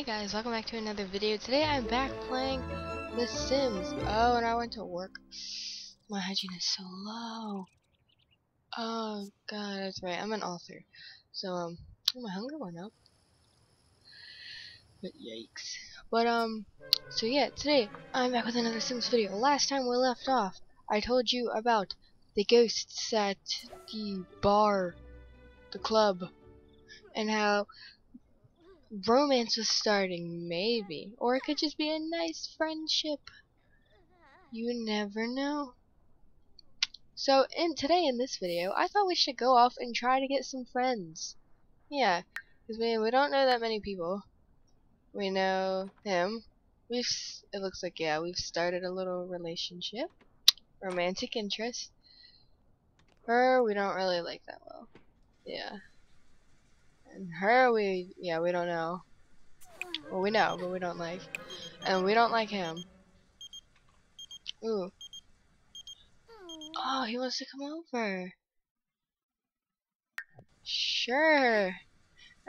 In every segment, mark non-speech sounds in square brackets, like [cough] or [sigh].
Hey guys, welcome back to another video. Today I'm back playing The Sims. Oh, and I went to work. My hygiene is so low. Oh god, that's right. I'm an author. So, um, my hunger went up. But yikes. But, um, so yeah, today I'm back with another Sims video. Last time we left off, I told you about the ghosts at the bar, the club, and how romance was starting, maybe. Or it could just be a nice friendship. You never know. So, in today in this video, I thought we should go off and try to get some friends. Yeah, because we, we don't know that many people. We know him. We've, it looks like, yeah, we've started a little relationship. Romantic interest. Her, we don't really like that well. Yeah. And her, we, yeah, we don't know. Well, we know, but we don't like. And we don't like him. Ooh. Oh, he wants to come over. Sure.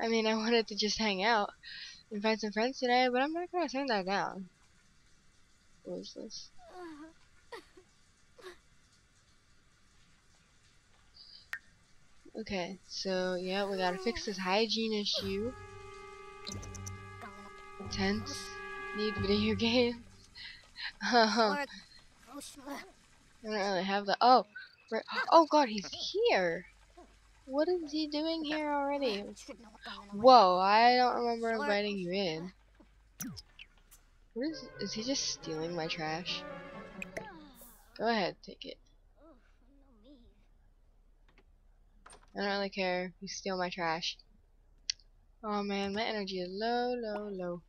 I mean, I wanted to just hang out and find some friends today, but I'm not gonna turn that down. What is this? Okay, so yeah, we gotta fix this hygiene issue. Tense. Need video [laughs] games. Uh-huh. I don't really have the. Oh, oh God, he's here. What is he doing here already? Whoa, I don't remember inviting you in. What is? Is he just stealing my trash? Go ahead, take it. I don't really care you steal my trash. Oh man, my energy is low, low, low.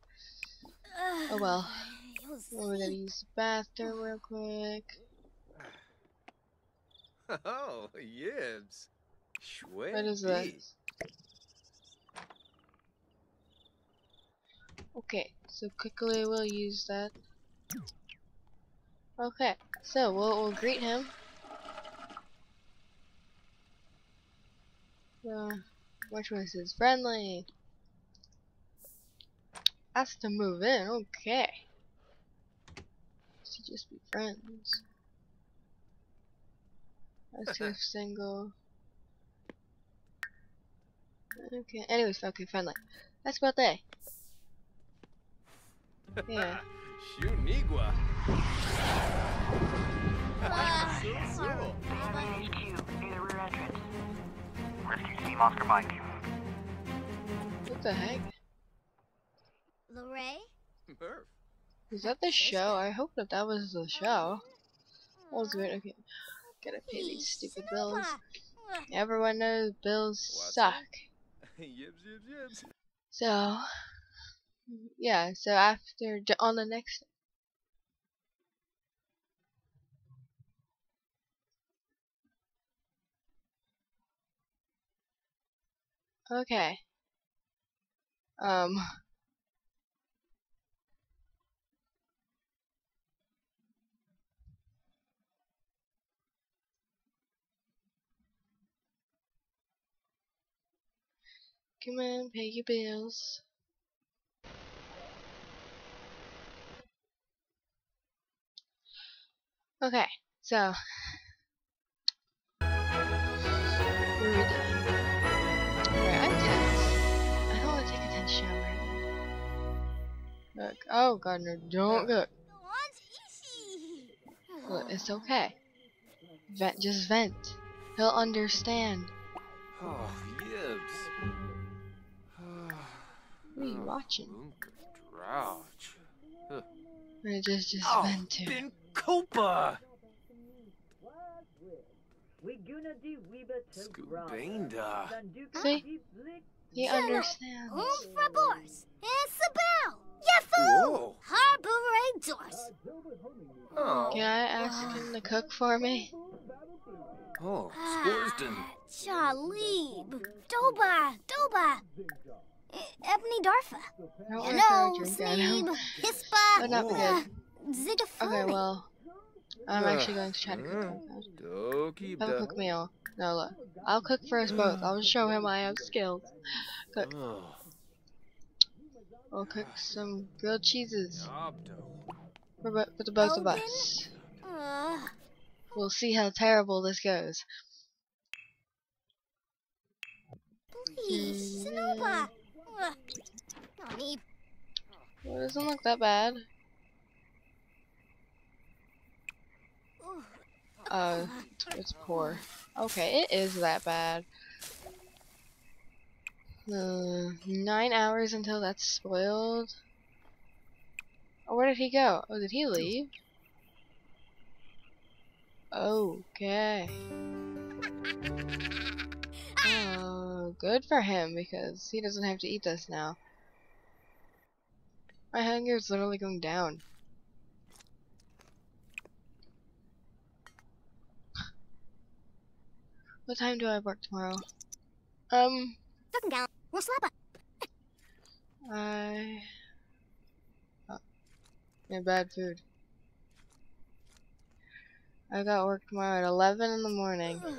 Oh well. [sighs] We're gonna use the bathroom real quick. [laughs] Oh, yibs. What is that? Okay, so quickly we'll use that. Okay, so we'll, we'll greet him. Uh, which one says friendly? Ask to move in, okay. To just be friends. Ask if single. Okay, anyways, okay, friendly. That's about that. Yeah. Shunigua. HQ, near the rear entrance. Rescue team Oscar Mike. What the heck? Lorray? Murph. Is that the show? I hope that that was the show. That was weird. Okay. Gotta pay these stupid bills. Everyone knows bills suck. yibs, yibs, yibs. So, yeah, so after, on the next. Okay. Um. Come on, pay your bills. Okay, so Look, oh god, no, don't go. Look, it's okay. Vent, just vent. He'll understand. Oh, yibs. What are you oh, watching? Drouch. Or just, just Oh, vent to. bin Copa. Scubainda. See? He understands. Umfrabors! Isabel! Yafu! Whoa. Harboradors! Oh. Can I ask him to cook for me? Oh, Scoresden. Charlib! Doba! Doba! E- Ebony Darfa! I don't Hello, want to throw a drink at him. Sleeb! Hispa! not uh, good. Zigafoni! Okay, well, I'm actually going to try to cook him. Doki Have a quick meal. No, look. I'll cook for us both. I'll show him I have skills. Cook. We'll cook some grilled cheeses for, for the both of us. Uh, We'll see how terrible this goes. please, Snowball. Uh, Well, it doesn't look that bad. Ooh. Oh, it's poor. Okay, it is that bad. Uh, nine hours until that's spoiled. Oh, where did he go? Oh, did he leave? Okay. Oh, good for him because he doesn't have to eat this now. My hunger is literally going down. What time do I work tomorrow? Um. We'll slap it. I. Oh. Yeah, bad food. I got work tomorrow at 11 in the morning. [sighs]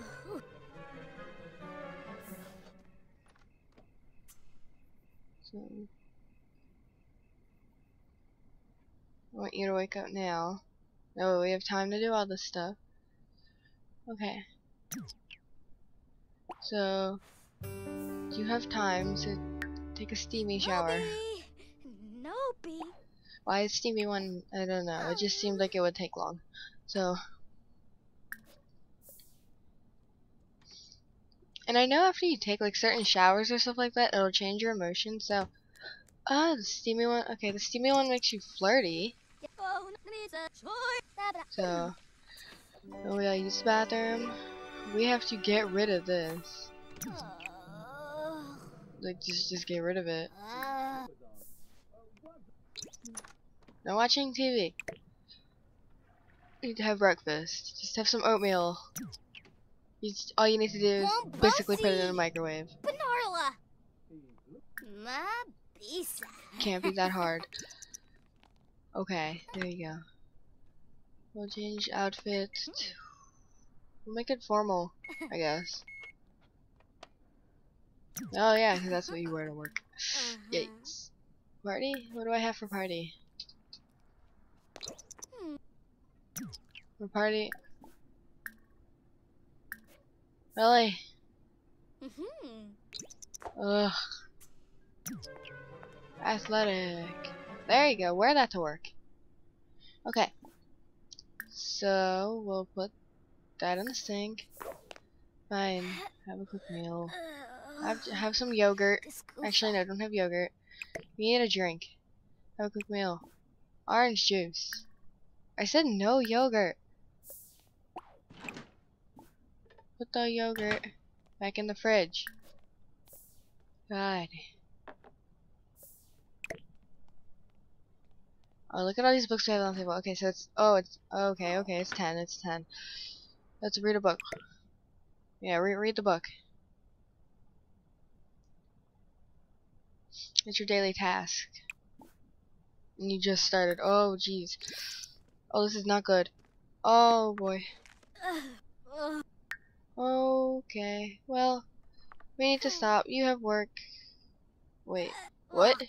So. I want you to wake up now. No, we have time to do all this stuff. Okay. So, you have time to take a steamy shower. No, B. Why steamy one? I don't know. It just seemed like it would take long. So. And I know after you take like certain showers or stuff like that, it'll change your emotion. So, ah, the steamy one. Okay, the steamy one makes you flirty. Oh, it's a choice. So, oh, we gotta use the bathroom. We have to get rid of this. Like, just just get rid of it. uh, No watching TV. You need to have breakfast. Just have some oatmeal. You just, all you need to do is basically put it in a microwave. Benarla. Can't be that hard. [laughs] Okay, there you go. We'll change outfit. We'll make it formal, I guess. Oh yeah, 'cause that's what you wear to work. Uh-huh. Yikes. Party? What do I have for party? Hmm. For party? Really? Mhm. Ugh. Athletic. There you go. Wear that to work. Okay. So we'll put that in the sink. Fine. Have a quick meal. Have have some yogurt. Actually, no, don't have yogurt. We need a drink. Have a quick meal. Orange juice. I said no yogurt. Put the yogurt back in the fridge. God. Oh, look at all these books we have on the table. Okay, so it's oh, it's okay, okay, it's ten, it's ten. Let's read a book. Yeah, re read the book. It's your daily task. And you just started. Oh, jeez. Oh, this is not good. Oh, boy. Okay. Well, we need to stop. You have work. Wait. What?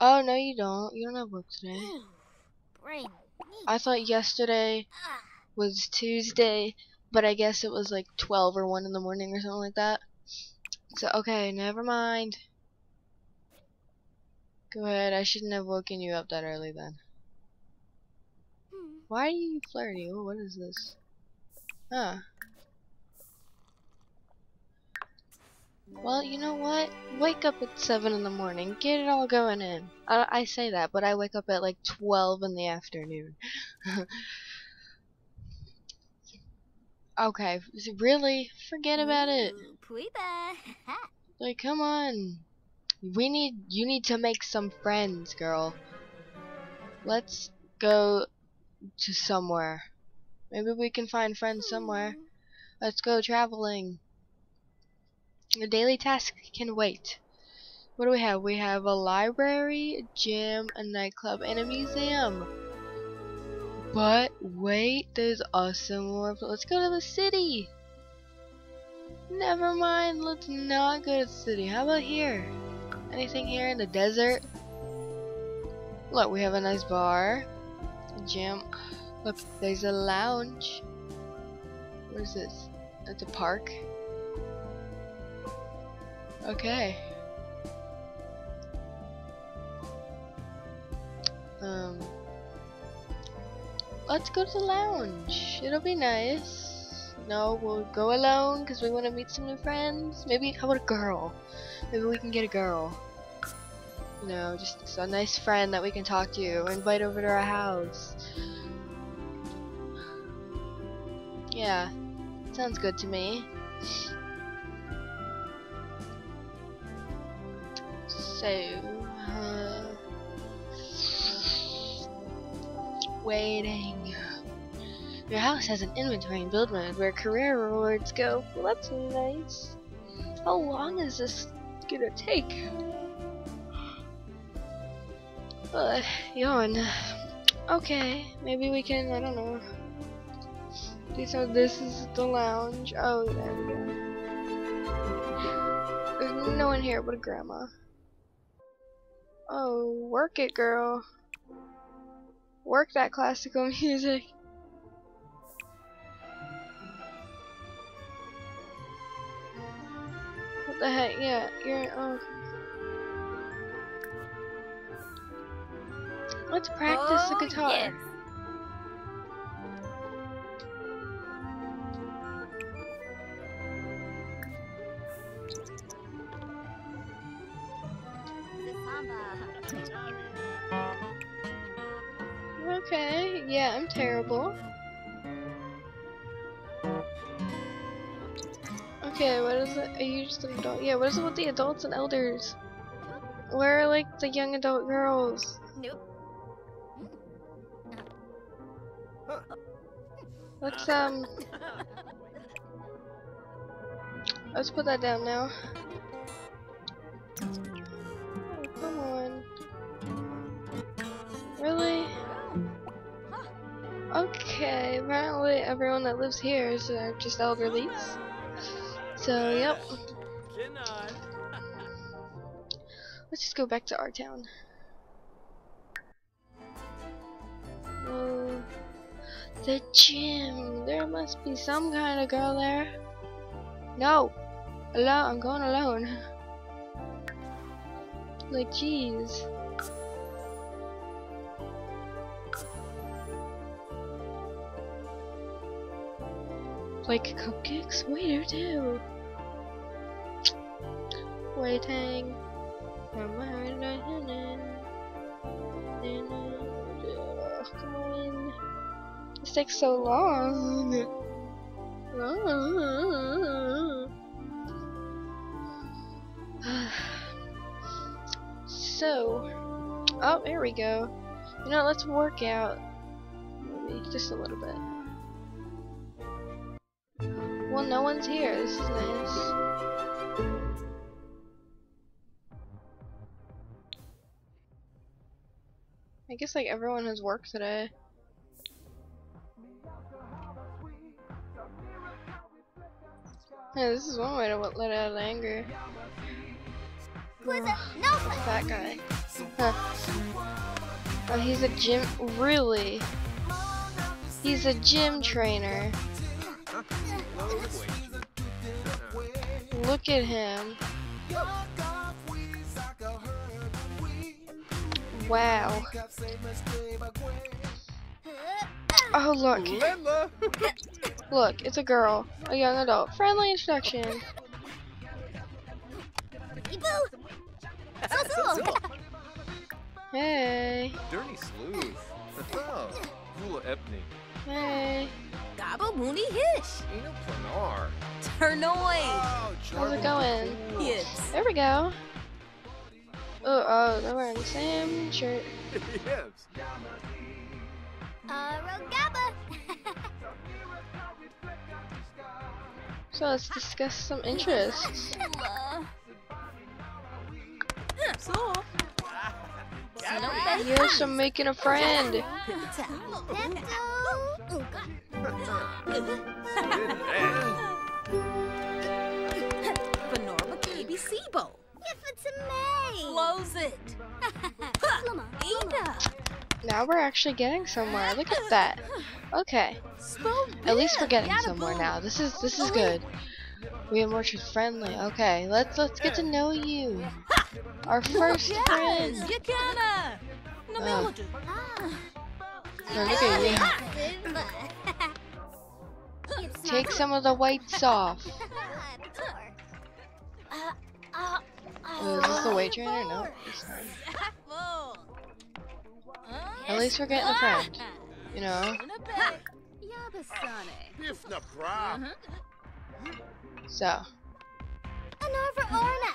Oh, no, you don't. You don't have work today. I thought yesterday was Tuesday, but I guess it was like 12 or 1 in the morning or something like that. So, okay, never mind. Go ahead. I shouldn't have woken you up that early then. Hmm. Why are you flirty? Oh, what is this? Huh. Well, you know what? Wake up at 7 in the morning. Get it all going in. I, I say that, but I wake up at like 12 in the afternoon. [laughs] okay, really? Forget about it. [laughs] Like, come on. We need, you need to make some friends, girl. Let's go to somewhere. Maybe we can find friends somewhere. Let's go traveling. The daily task can wait. What do we have? We have a library, a gym, a nightclub, and a museum. But wait, there's also more. Let's go to the city. Never mind, let's not go to the city. How about here? Anything here in the desert? Look, we have a nice bar, gym. Look, there's a lounge. What is this? It's a park. Okay. Um. Let's go to the lounge. It'll be nice. No, we'll go alone because we want to meet some new friends. Maybe how about a girl? Maybe we can get a girl. You know, just a nice friend that we can talk to, invite over to our house. Yeah, sounds good to me. So, uh, waiting. Your house has an inventory and build mode where career rewards go. Well, that's nice. How long is this gonna take? Uh, yawn. Okay, maybe we can, I don't know. So this is the lounge. Oh, there we go. There's no one here but a grandma. Oh, work it, girl. Work that classical [laughs] music. The heck? Yeah, you're. Oh. Let's practice the Oh, guitar. yes. Okay, yeah, I'm terrible. Okay, what is it? Are you just an adult? Yeah, what is it with the adults and elders? Where are like the young adult girls? Nope. Let's um Let's put that down now. Oh, come on. Really? Okay, apparently everyone that lives here is uh, just elderlies. So, yep. Let's just go back to our town. Oh, the gym. There must be some kind of girl there. No. Alone. I'm going alone. Like, jeez. Like cupcakes? Waiter too. Waiting. Come on. This takes so long. [sighs] so, oh, there we go. You know, let's work out. Maybe just a little bit. Well, no one's here. This is nice. I guess like everyone has work today. Yeah, this is one way to let out anger. Who's that? No. that guy. Huh. Oh, he's a gym. Really? He's a gym trainer. Look at him. Wow. Oh, look. Look, it's a girl. A young adult. Friendly introduction. Hey. Dirty sleuth. [laughs] Vula Epney. Hey. Gabo Mooney Hish. Ina Planar. Turnoy. Oh, How's it going? Yes. There we go. Oh, oh, they're wearing the same shirt. [laughs] yes. So let's discuss some interests. So. Yes, I'm making a friend. [laughs] [laughs] Panorama Baby Sibo. Give it to me. Close it. [laughs] Ina. now we're actually getting somewhere. Look at that. Okay. At least we're getting somewhere now. This is this is oh, good. We have Orchard friendly. Okay, let's let's get to know you. [laughs] Our first friend. Yakana! No Ah. melody. No, look at you. Ah. Take some of the whites off. [laughs] Oh, is this the weight trainer? No. At least we're getting a friend. You know. If na bra. So. Another Orna.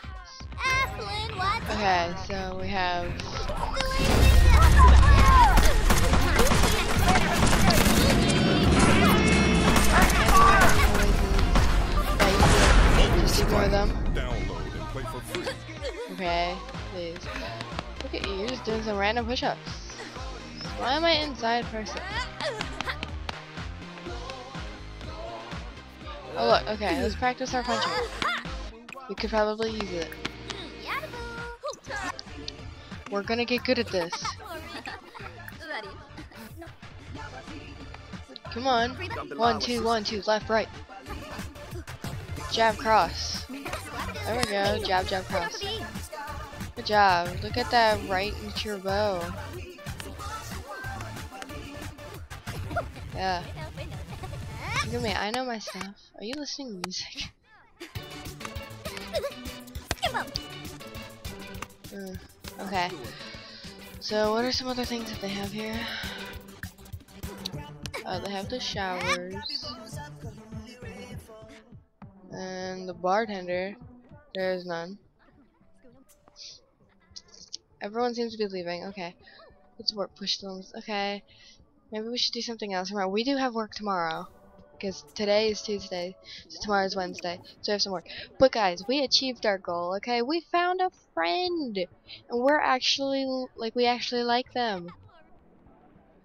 Athlin, what? Okay, so we have Okay, please. Look at you, you're just doing some random push-ups. Why am I inside person? Oh look, okay, let's practice our punching. We could probably use it. We're gonna get good at this. Come on. One, two, one, two, left, right. Jab, cross. There we go, jab, jab, cross. Good job. Look at that right into your bow. Yeah. Look at me, I know my stuff. Are you listening to music? Mm, okay. So what are some other things that they have here? Uh, they have the showers. And the bartender. There is none. Everyone seems to be leaving. Okay. Let's work push films. Okay. Maybe we should do something else tomorrow. We do have work tomorrow. Because today is Tuesday. So tomorrow is Wednesday. So we have some work. But guys, we achieved our goal, okay? We found a friend! And we're actually, like, we actually like them.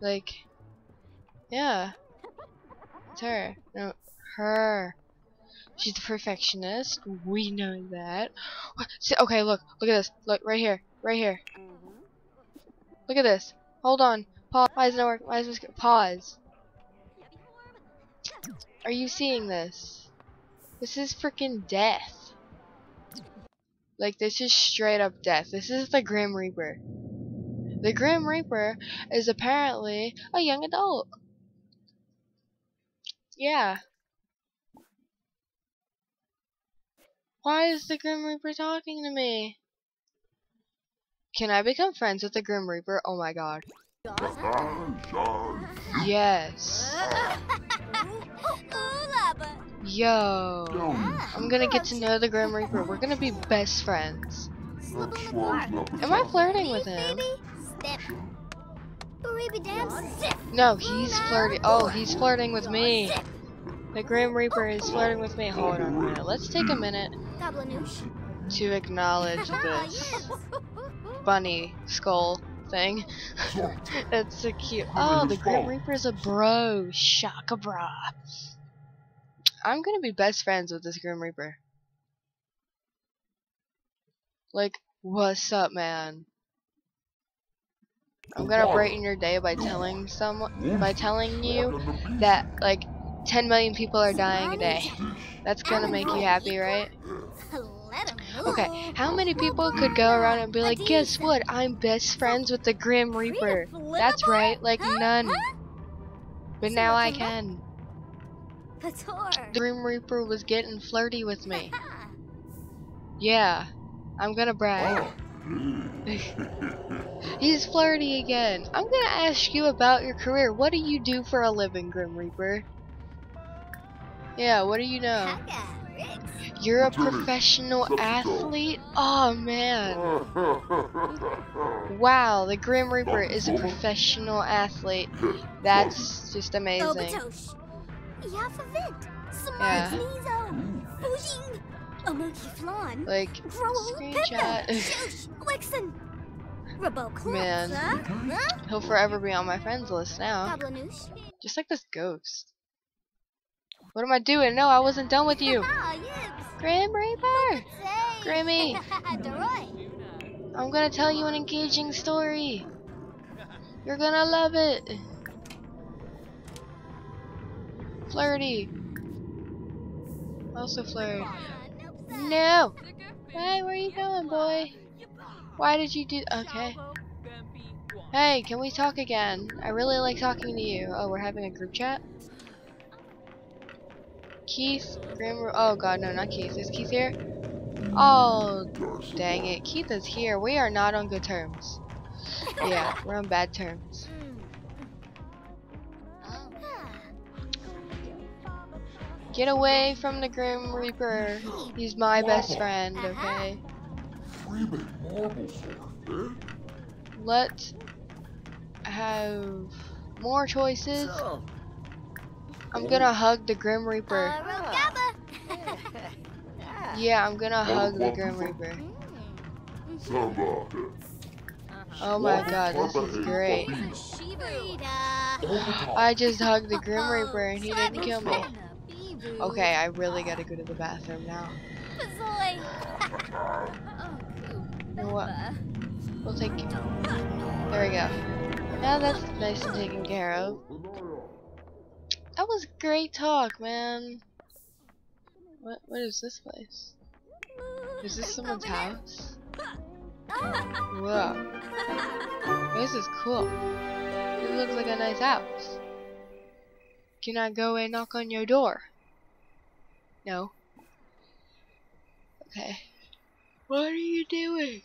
Like, yeah. It's her. No, her. She's a perfectionist. We know that. [gasps] Okay, look. Look at this. Look, right here. Right here. Mm-hmm. Look at this. Hold on. Pause. Why isn't it working? Why is this? Pause. Are you seeing this? This is freaking death. Like, this is straight up death. This is the Grim Reaper. The Grim Reaper is apparently a young adult. Yeah. Why is the Grim Reaper talking to me? Can I become friends with the Grim Reaper? Oh my god. Yes. [laughs] Yo. I'm gonna get to know the Grim Reaper. We're gonna be best friends. Am I flirting with him? No, he's flirting. Oh, he's flirting with me. The Grim Reaper is flirting with me. Hold on a minute. Let's take a minute to acknowledge [laughs] this bunny skull thing. [laughs] it's so cute. Oh, the Grim Reaper's a bro. Shaka bra. I'm gonna be best friends with this Grim Reaper. Like, what's up, man? I'm gonna brighten your day by telling someone, by telling you that like 10 million people are dying a day. That's gonna make you happy, right? Okay, how many people could go around and be like, guess what? I'm best friends with the Grim Reaper. That's right, like none. But now I can. The Grim Reaper was getting flirty with me. Yeah, I'm gonna brag. Oh, [laughs] He's flirty again. I'm gonna ask you about your career. What do you do for a living, Grim Reaper? Yeah, what do you know? You're a professional athlete? Oh man. [laughs] Wow, the Grim Reaper is a professional athlete. That's just amazing. Yeah. Like, screenshot. [laughs] Man. He'll forever be on my friends list now. Just like this ghost. What am I doing? No, I wasn't done with you. Grim Reaper! Grimmy! I'm gonna tell you an engaging story. You're gonna love it. Flirty. Also flirty. No. Hey, where are you going, boy? Why did you do? Okay. Hey, can we talk again? I really like talking to you. Oh, we're having a group chat. Keith, Grim. Oh God, no, not Keith. Is Keith here? Oh, dang it. Keith is here. We are not on good terms. Yeah, [laughs] we're on bad terms. Get away from the Grim Reaper. He's my best friend, okay? Let's have more choices. I'm gonna hug the Grim Reaper. Uh, [laughs] yeah, I'm gonna hug the Grim Reaper. Oh my god, this is great. I just hugged the Grim Reaper and he didn't kill me. Okay, I really gotta go to the bathroom now. [laughs] You know what? We'll take you. There we go. Now that's nice and taken care of. That was great talk, man. What what is this place? Is this someone's house? Whoa. This is cool. It looks like a nice house. Can I go and knock on your door? No. Okay. What are you doing?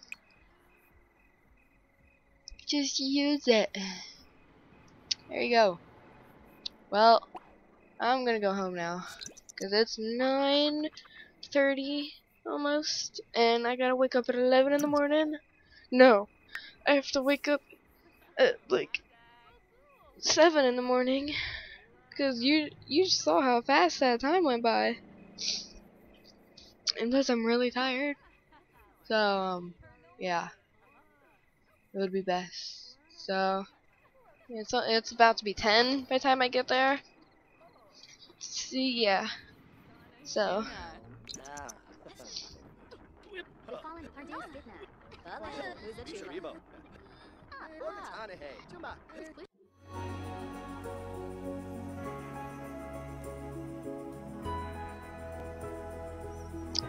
Just use it. There you go. Well, I'm gonna go home now. Because it's 9.30 almost. And I gotta wake up at 11 in the morning. No. I have to wake up at like 7 in the morning. Because you, you saw how fast that time went by. And plus I'm really tired. So, um, yeah. It would be best. So, it's, uh, it's about to be 10 by the time I get there. See, yeah. So,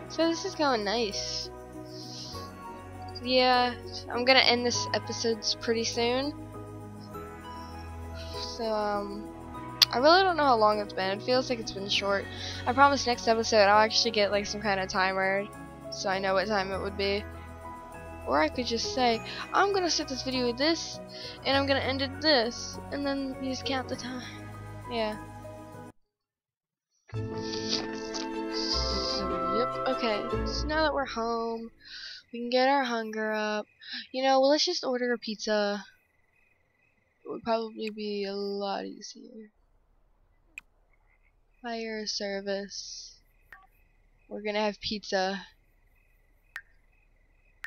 so this is going nice. Yeah, I'm gonna end this episode pretty soon. Um, I really don't know how long it's been. It feels like it's been short. I promise next episode I'll actually get like some kind of timer so I know what time it would be. Or I could just say, I'm gonna start this video with this, and I'm gonna end it this, and then you just count the time. Yeah. So, yep, okay. So now that we're home, we can get our hunger up. You know, well, let's just order a pizza. Would probably be a lot easier. Hire service. We're gonna have pizza.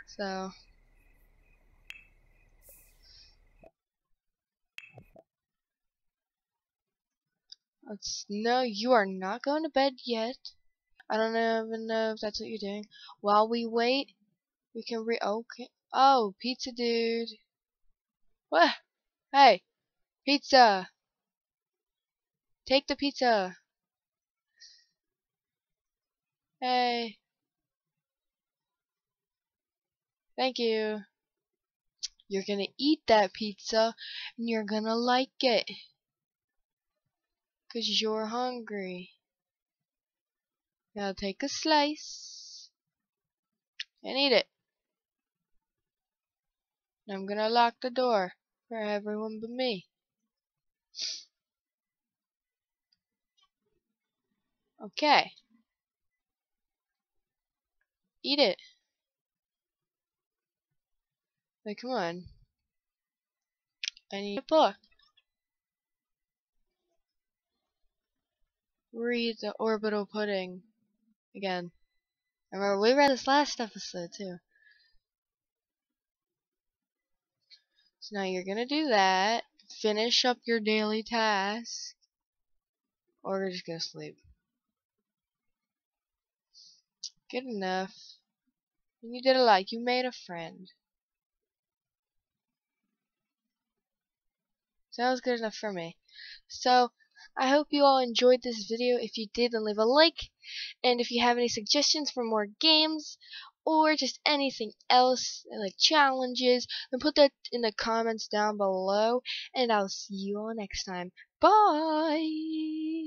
So. Let's, no, you are not going to bed yet. I don't even know if that's what you're doing. While we wait, we can re- okay. Oh, pizza dude. What? Hey, pizza. Take the pizza. Hey. Thank you. You're gonna eat that pizza and you're gonna like it. Cause you're hungry. Now take a slice and eat it. I'm gonna lock the door for everyone but me. Okay. Eat it. Like, come on. I need a book. Read the orbital pudding. Again. Remember, we read this last episode, too. Now you're gonna do that. Finish up your daily task. Or you're just gonna sleep. Good enough. You did a lot. You made a friend. So that was good enough for me. So I hope you all enjoyed this video. If you did, then leave a like. And if you have any suggestions for more games or just anything else, like challenges, then put that in the comments down below. And I'll see you all next time. Bye!